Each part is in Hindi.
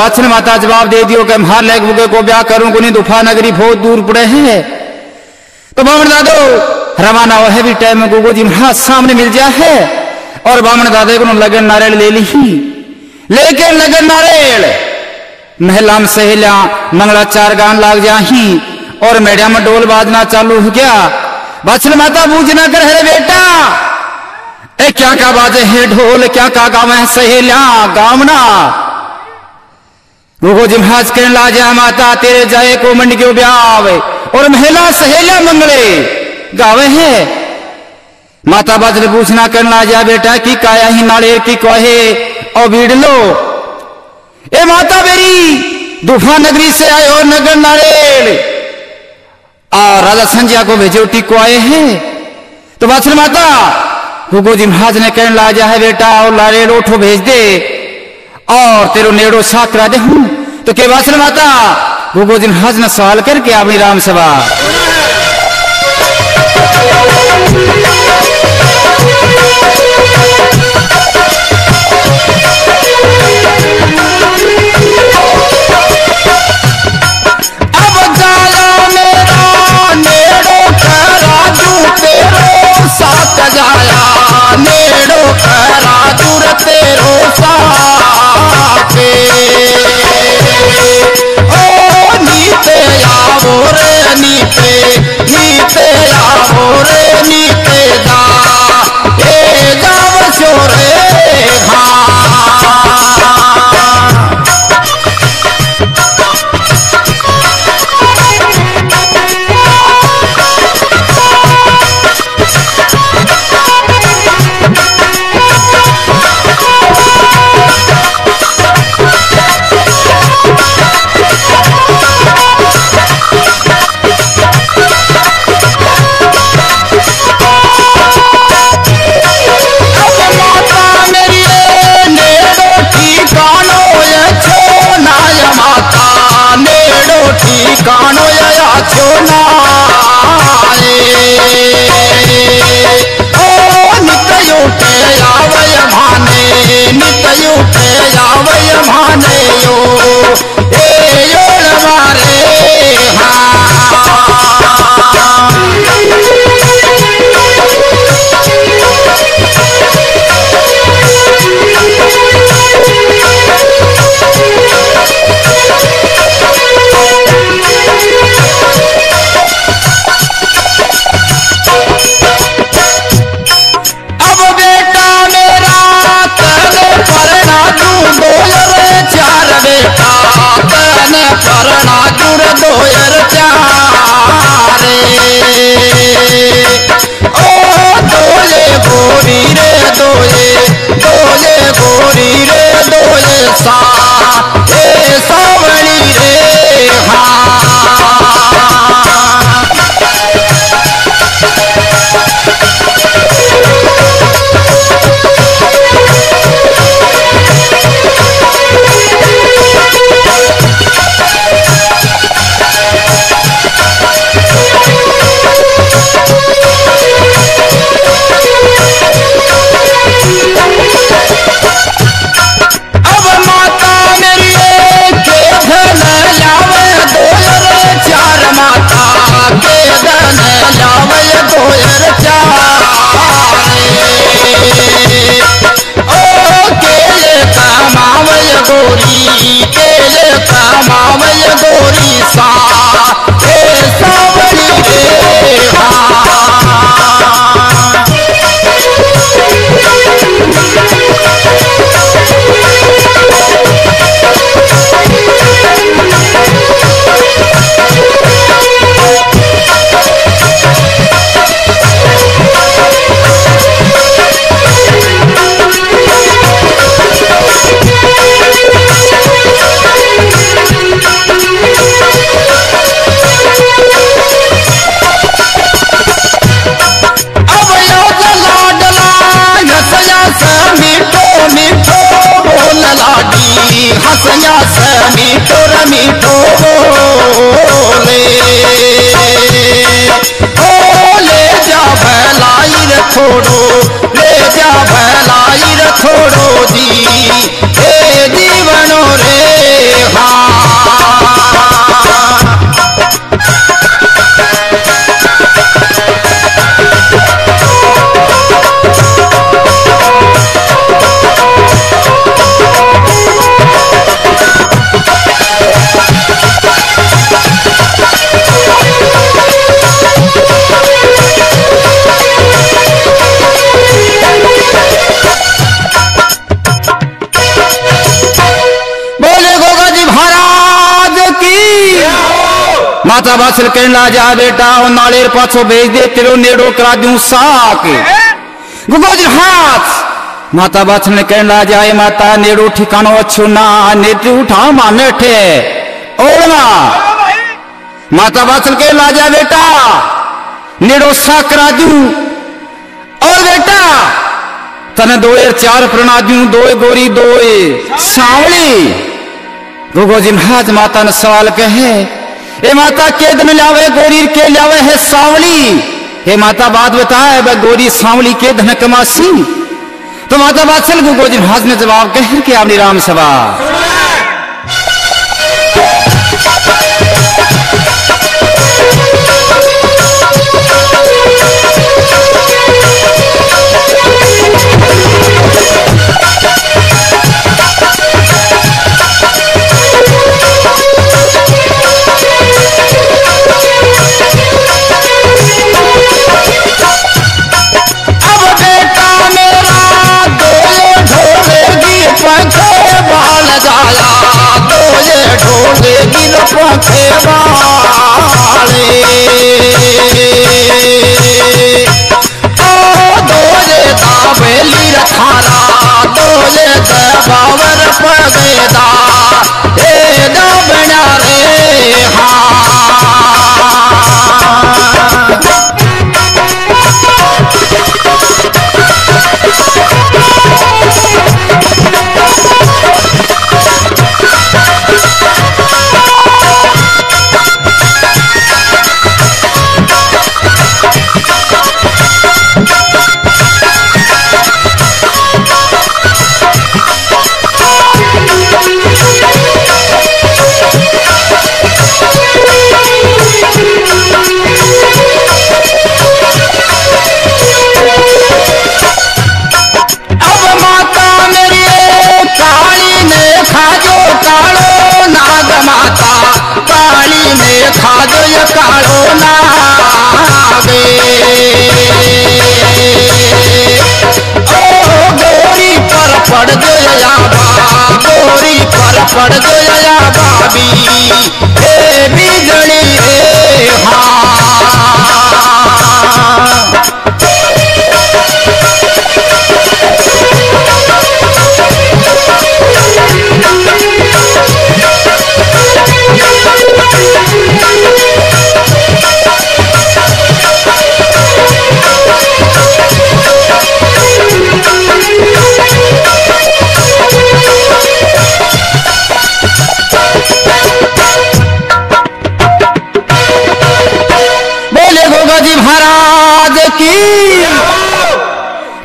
है वात्सन माता जवाब दे दियो कि मार लेग बुगे को ब्याह करूँ को नहीं दुफा नगरी बहुत दूर पड़े है। तो बामण दादो, रवाना हो है भी टाइम में गोगो जी महाराज सामने मिल जा है। और बामण दादे को लगन नारियल ले ली लेकिन लगन नारियल महिला में सहेलिया मंगला चार गान लाग जा ही, और मेडिया में डोल बाजना चालू हो गया। बचन माता बूझना कर है बेटा, ए क्या क्या बाजे है ढोल, क्या क्या गावे है सहेलिया, गावना? वो जी महाराज कहने ला जा माता, तेरे जाए को मंड क्यों ब्यावे। और महिला सहेलिया मंगले, गावे है। माता बाजरे पूछना करना ला जा बेटा, की काया ही नाड़ेर की कोहे, और बीड़ लो। ए माता बेरी दुफा नगरी से आए और नगर नारेल और राजा संजय को भेजो, टिको आए हैं। तो बादशाह माता गुगो जी महाराज ने कहने ला जा है, बेटा, और लारेल उठो भेज दे, और तेरो नेड़ो साथ करा दे हूँ। तो के बादशाह माता दिन हज न सवाल करके अपनी राम सभा बासल कहने ला जा, बेटा। ओ नालेर पाछो भेज दे, तेरो नेड़ो करा दूँ साक। हाथ। माता बासल ने कहने ला जाए माता, नेड़ो ठिकानो अच्छो ना, नेत्र उठा माने ठे। ओड़ना माता बासल कहने ला जा, बेटा, नेड़ो सा करा दूँ और बेटा, तने दो चार प्रणा दूँ दो गोरी दो सांवली। गुगोजी महाराज माता ने सवाल कहे ए माता, के दिन लावे गोरी के लावे है सावली? हे माता, बात बताए वह गोरी सावली, के धन कमासी? तो माता चल गुगोजी महाज ने जवाब कह, के आपने राम सभा?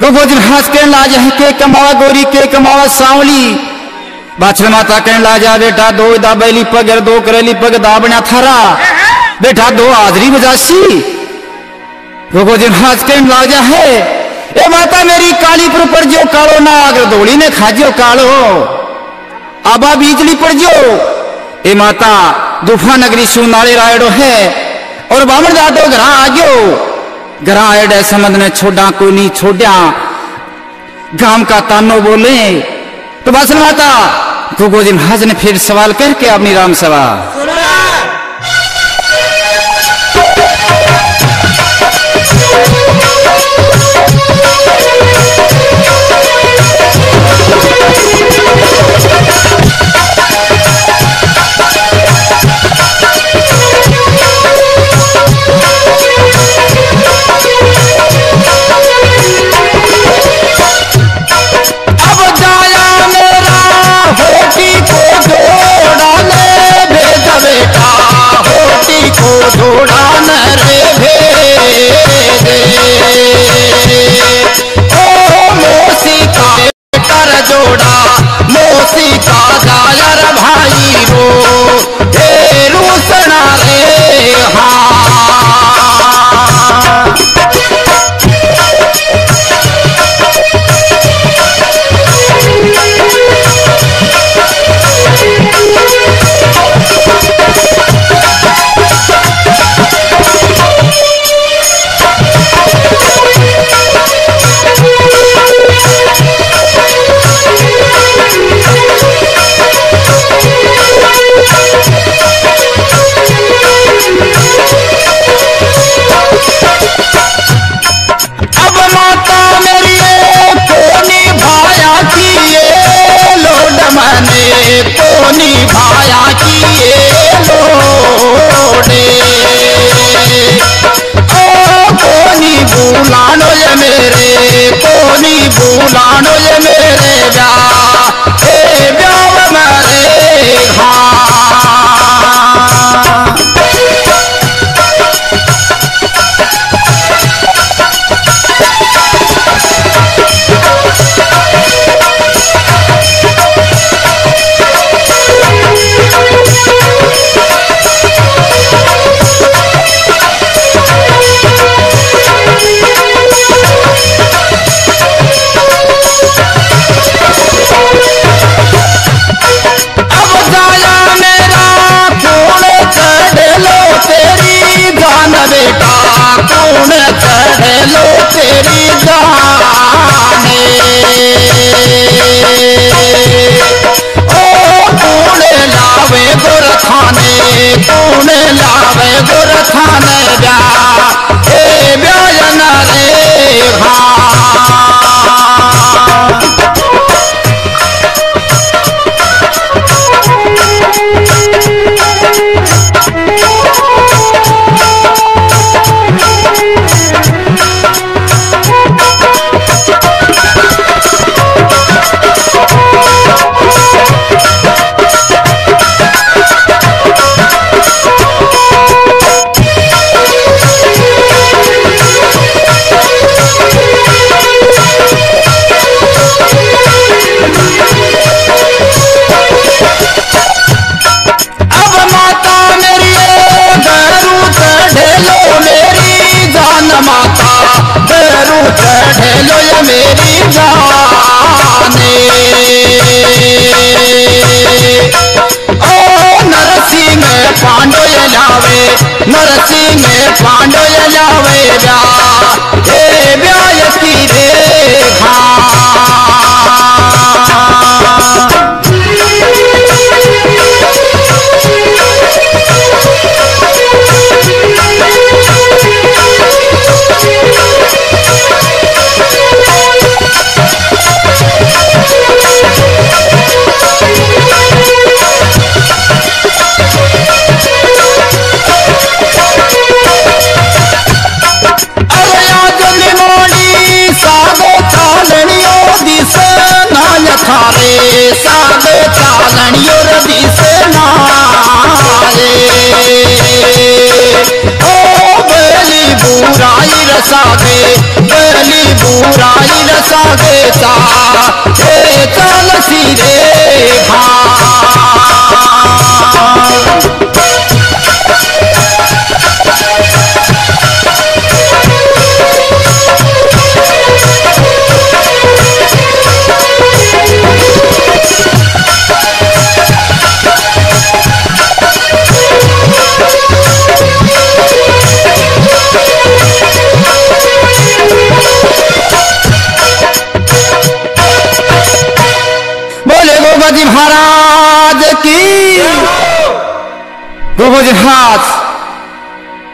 गोगो जी महाराज कहने लाज है, के कमावा गोरी, के कमावा सांवली। बाछल माता कहने लाजा, बेटा दो दाबेली पगर दो करेली पग दाबना थारा। बेटा दो हाजरी बजासी। गोगो जी महाराज कहने लाजा है, ए माता मेरी काली पर पर जो कालो ना अगर दौड़ी ने खाजो कालो। आबा बिजली पर जो ए माता दुफा नगरी सुनाले रायडो है, और बामण दादो घरा आ गयो आए समझ ने छोड़ा, कोई नहीं छोड़ा गाँव का तानो बोले तो बासन माता गुगो जी महाराज ने फिर सवाल करके अपनी राम सभा। पे जो रखा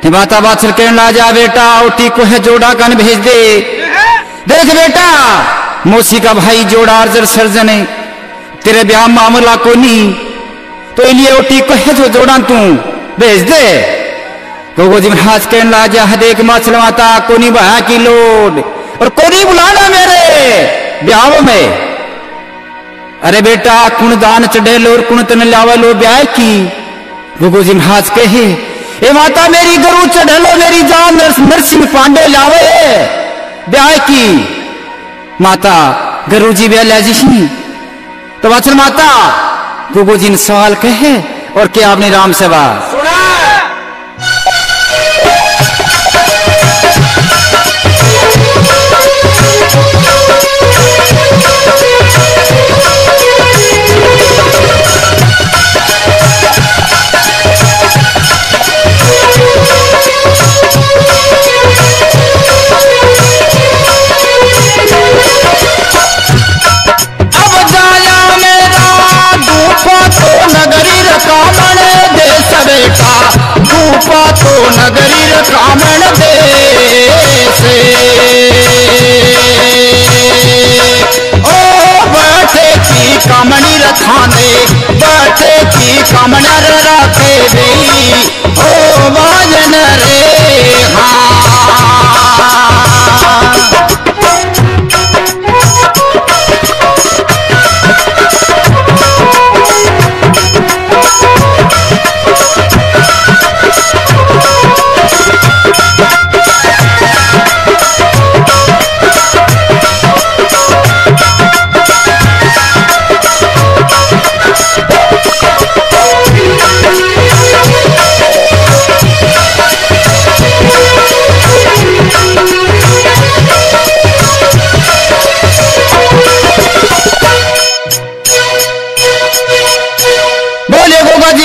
ते माता बाछल कहने ला जा, बेटा, उठी को है जोड़ा कन भेज दे। देख बेटा, मौसी का भाई जोड़ा अर्जर सर्जन तेरे ब्याह मामला को नहीं तो इलिए उठी को है जो जोड़ा तू, भेज दे। गोगोजी महाराज कहने ला जा देख माछल माता को नहीं बहा की लोड, और को नहीं बुलाना मेरे ब्याह में। अरे बेटा कुण दान चढ़ेलो और कुण तन लावलो ब्याह की। गुगु जी महाज कहे, ए माता मेरी गुरु चढ़लो, मेरी जान नरस- नरसिंह पांडे लावे ब्याह की। माता गुरु जी ब्याह जी तो वाचन माता, गुगु जी ने सवाल कहे और क्या आपने राम सेवा तो नगरी रकामण देश। ओ, बैठे की कमणी रथाने बैठे की कमणर रखे भी ओ बाजन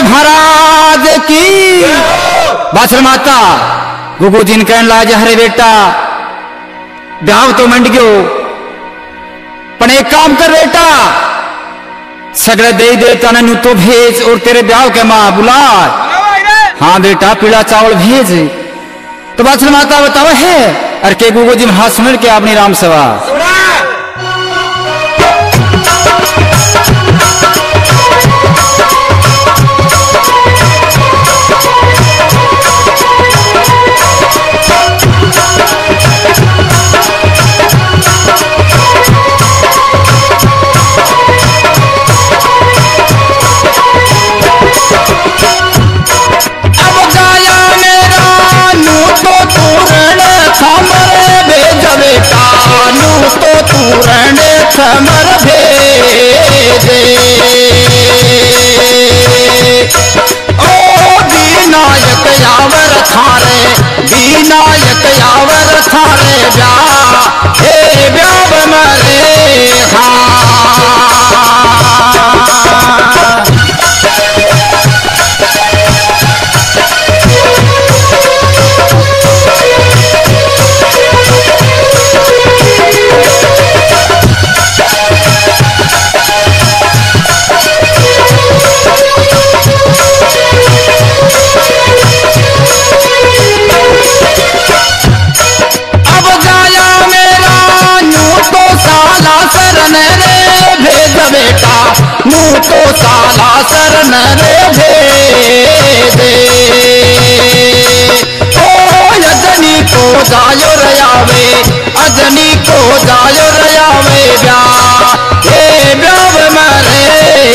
महाराज की। बासर माता, गुगु जी ने कहने ला जा हरे बेटा, ब्याह तो मंड गयो, पण एक काम कर बेटा, सगळे दे देता ने तो भेज और तेरे ब्याह के माँ बुला। हाँ बेटा, पीला चावल भेज। तो बासर माता, बताओ है? अरे के गुगु जी महाराज सुन के अपनी राम सेवा ओ विनायक यावर थारे विनायक यावर थारे ब्या हे ब्याव मरे हाँ काला चरण रे भेदे। ओ अजनी को जायो रयावे, अजनी को जायो रयावे ब्या हे ब्याव मरे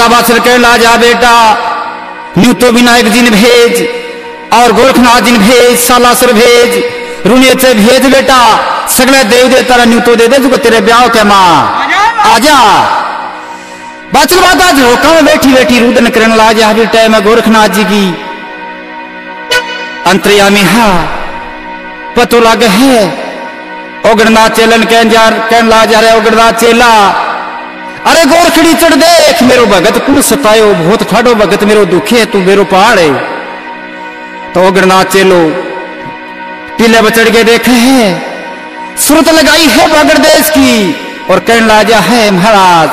माता बाछल कहला जा बेटा। न्यू तो विनायक जी ने भेज और गोरखनाथ जी ने भेज सालासर भेज। रुने से भेज बेटा। सगले देव देवता न्यू तो दे दे तुझको तेरे ब्याह के माँ। आजा। बाचल माता जी होका में बैठी बैठी रुदन करने ला जा बेटा मैं गोरखनाथ जी की। अंतर्यामी हा। पतो लग है। ओगड़नाथ चेलन कह जा, कहन ला जा रहे ओगड़नाथ चेला। अरे गोरखड़ी चढ़ देख मेरो भगत कुल सतायो बहुत ठाडो भगत मेरो दुखे, तू मेरो पहाड़ है तो ओगड़नाथ चेलो, टीले पर चढ़ के देखे है, सुरत लगाई है बगड़ देश की, और कहन लाजा है महाराज,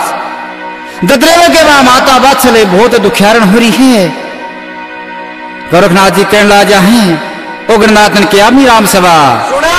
ददरेव के वहाँ माता बात्सले बहुत दुखियारण हो रही है। गोरखनाथ जी कहन लाजा है उग्रनाथ ने किया मी राम सभा। सुना।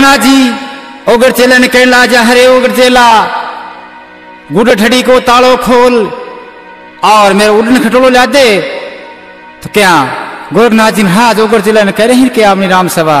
रघुनाथी ओगर चेला ने कहला जा हरे ओगर चेला, गुड़ ठड़ी को तालो खोल, और मेरा उड़न खटोलो ला दे तो क्या, गोरखनाथ जी हाज ओगर चेला ने कह रहे हैं क्या अपनी राम सभा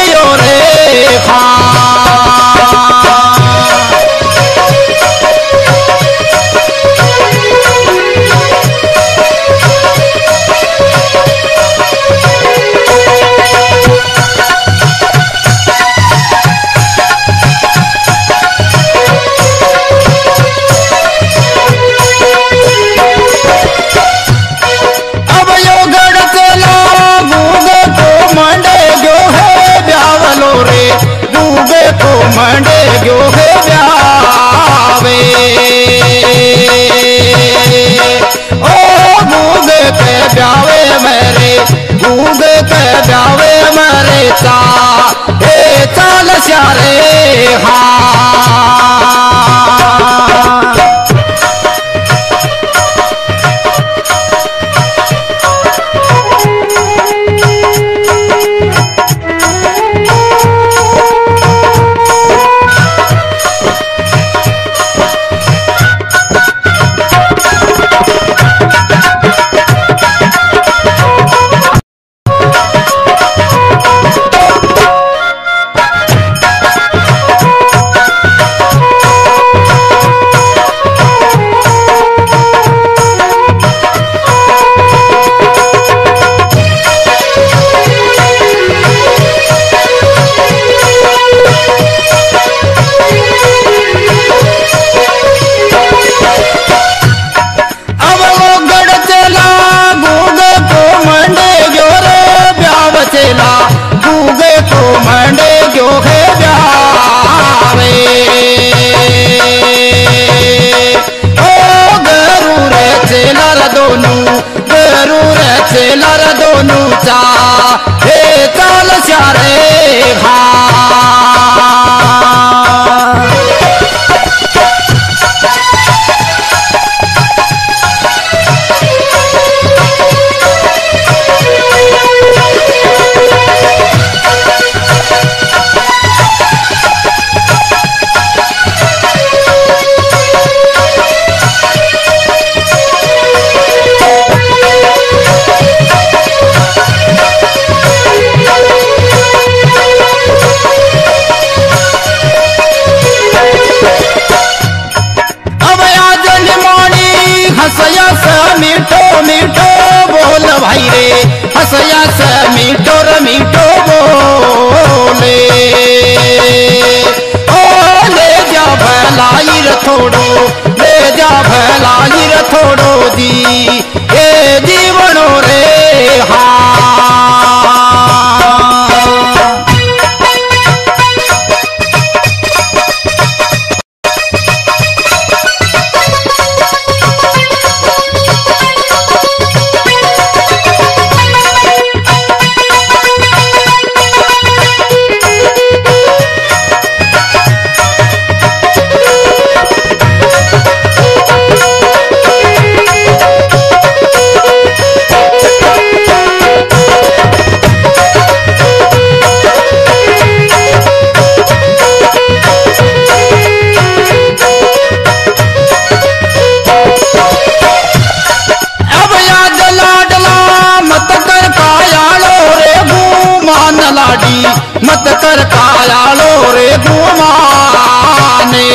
मत कर कायालो रे गुमाने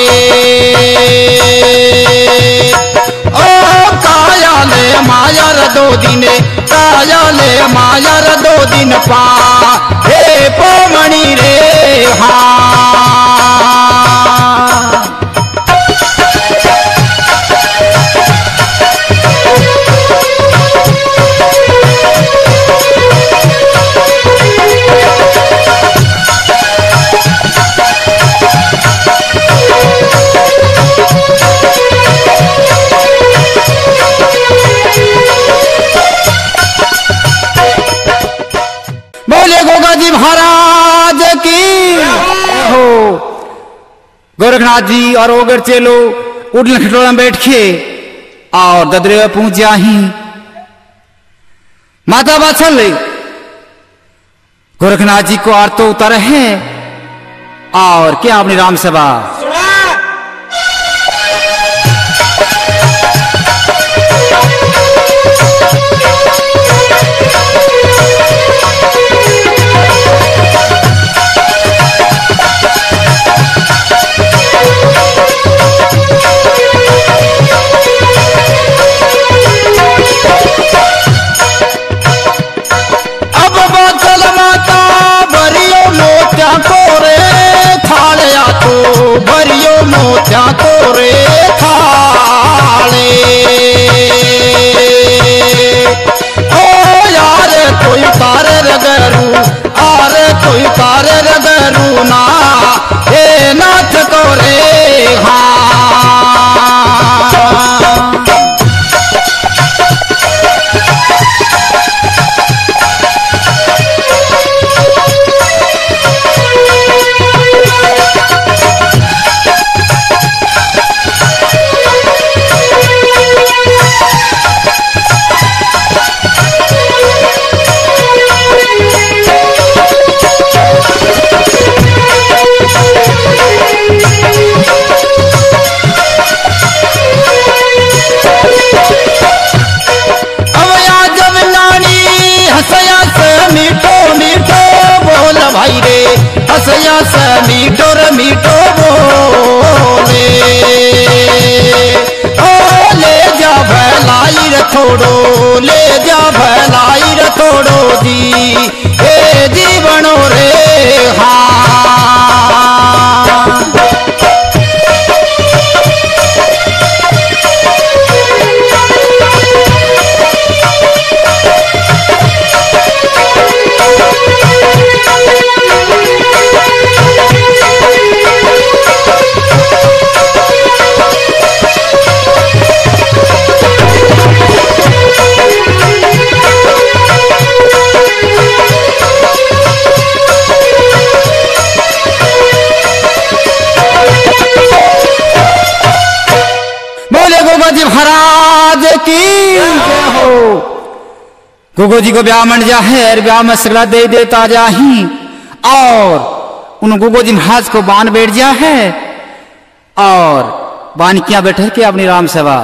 ओ कायाले मायर दो दिने कायाले मायर दो दिन पा। हे पोमणि रे हाँ। महाराज की। हो। गोरखनाथ जी और ओगर चेलो उडल खटोला में बैठ के और ददरे पहुँच जाही। माता बाछल, गोरखनाथ जी को आरतो उतर है। और क्या अपनी राम सभा मोत्या को रे थाले महाराज की हो। गोगो जी को ब्याह मंड जा है और ब्याह में सगला दे देता जाही। और उन गोगो जी महाराज को बान बैठ जा है। और बानकिया बैठे के अपनी राम सेवा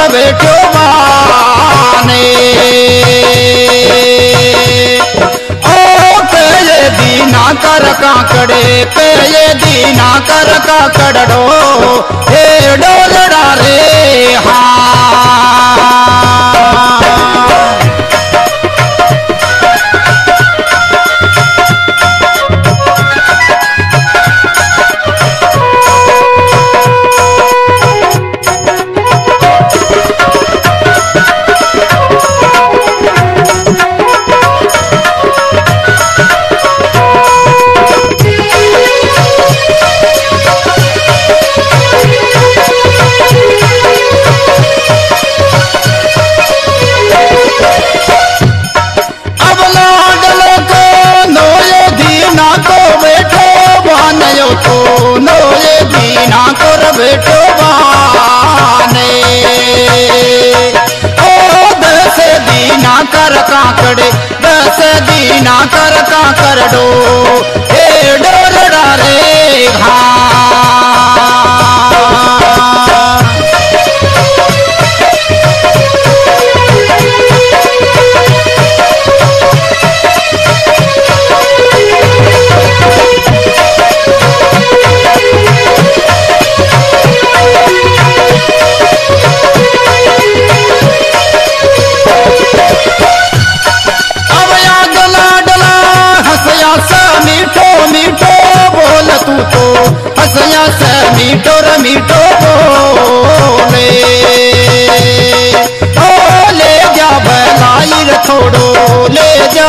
दीना को र बैठो बाने ओ के ये दीना कर काकड़े के ये दीना कर काकर हसया रीटो बोले। ओ ले जा भलाई थोड़ो ले जा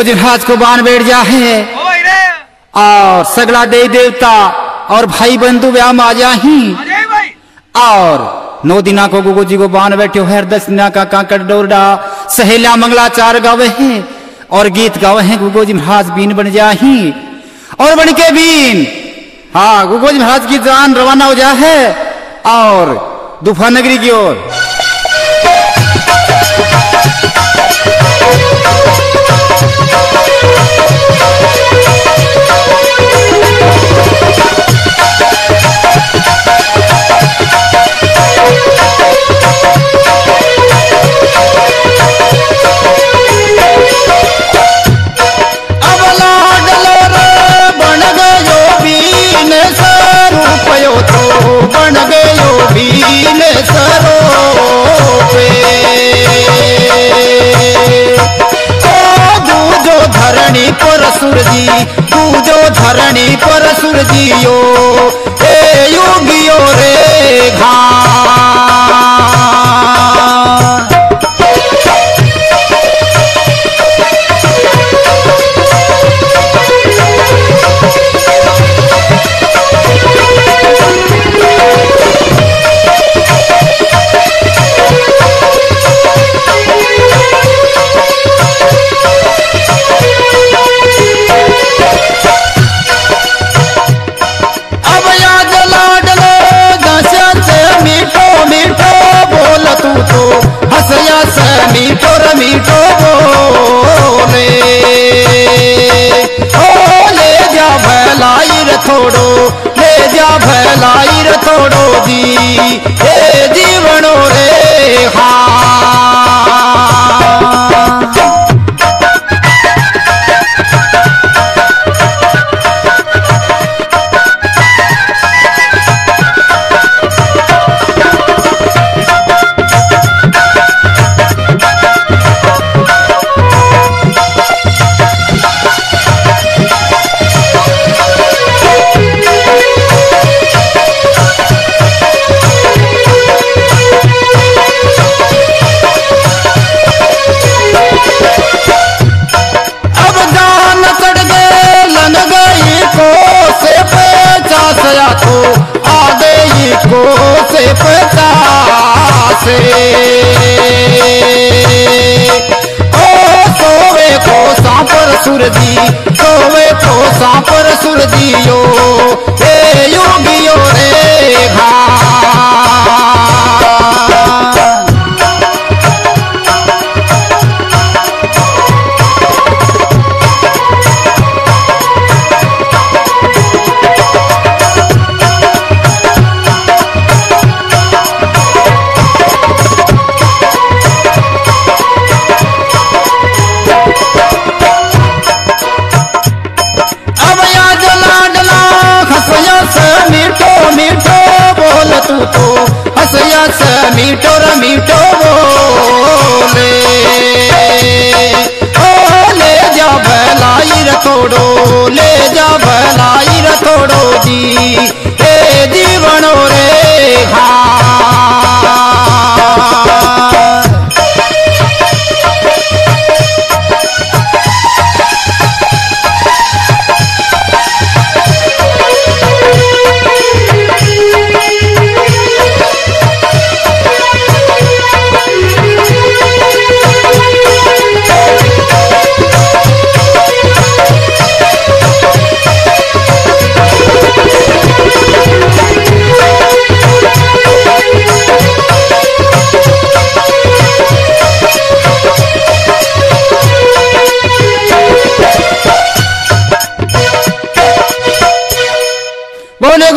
गोगो जी को बान बैठ जा है। और सगला देवी देवता और भाई बंधु व्याम आ जाही अजय और नौ दिना को गोगो जी को बान बैठे हर दस दिना का कांकड़ डोरडा सहेला मंगलाचार गावे हैं और गीत गावे हैं गोगो जी महाराज बीन बन जाही और बन के बीन। हाँ गोगो जी महाराज की जान रवाना हो जा है। और दुफा नगरी की ओर।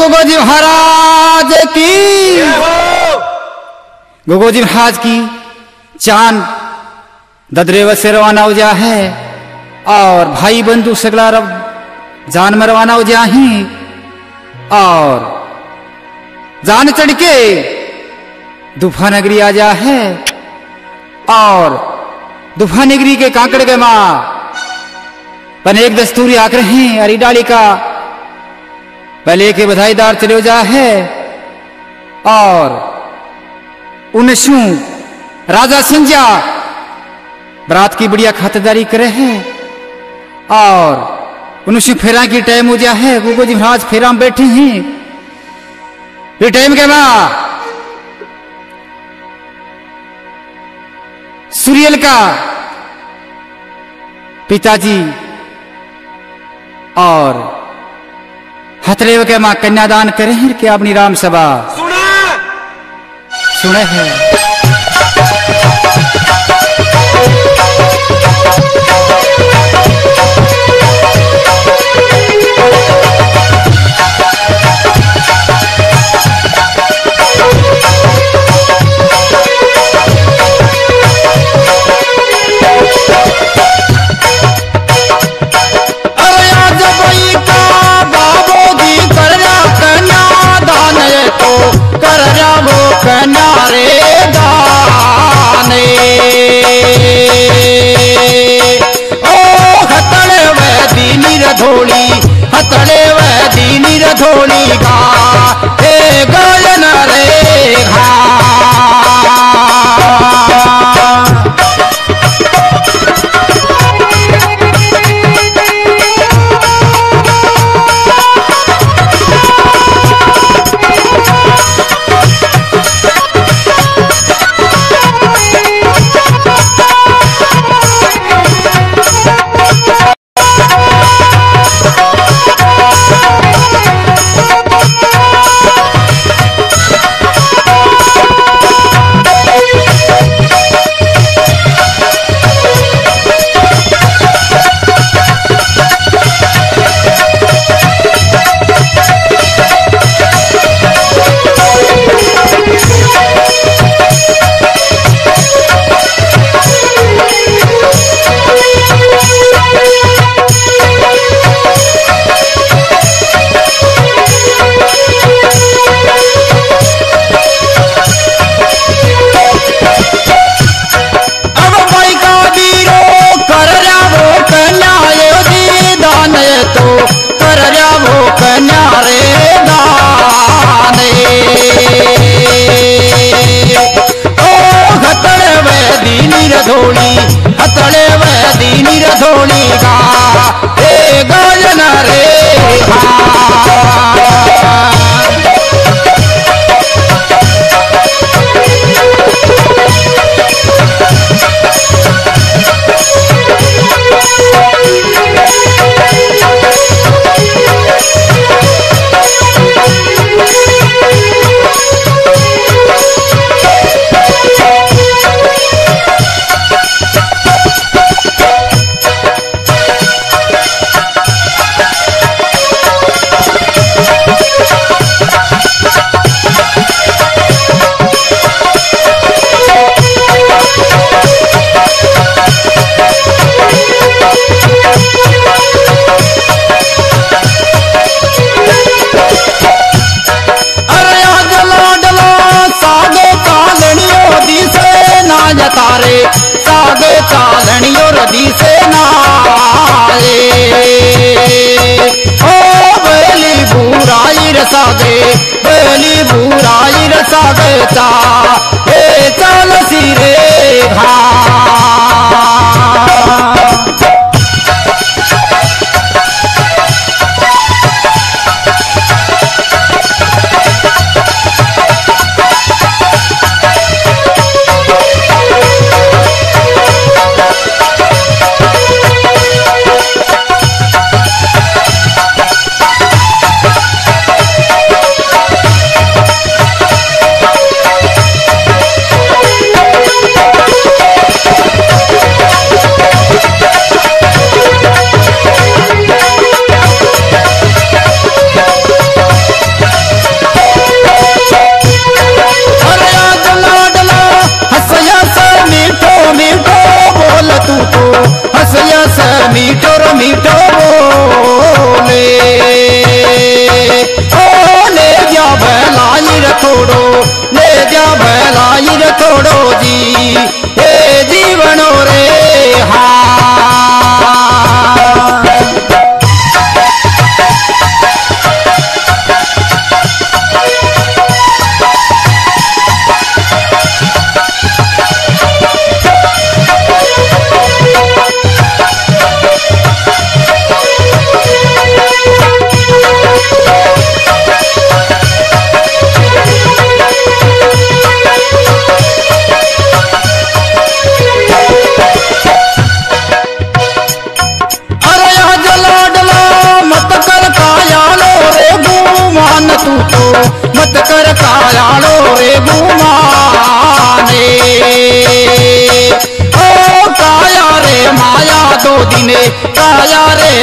गोगो जी महाराज की। गोगो जी महाराज की चाँद ददरेव से रवाना हो जा है और भाई बंधु सगला रब जान में रवाना हो जा ही और जान चढ़ के दुफा नगरी आ जा है और दुफा नगरी के कांकड़ के माँ एक दस्तूरी आकर हैं अरी डाली का पहले के बधाईदार चले जा है। और उनसू राजा सिंजा बरात की बढ़िया खातेदारी करे है। और उनसू फेरा की टाइम हो जा है। गोगो जी महाराज फेरा में बैठे हैं। ये टाइम के बाद सूर्यल का पिताजी और हथरेव के माँ कन्यादान करे कि अपनी राम सभा सुना। सुने हैं। दीनी रधोली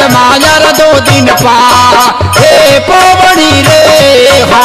मायर दो दिन पा। हे पवनी रे हा।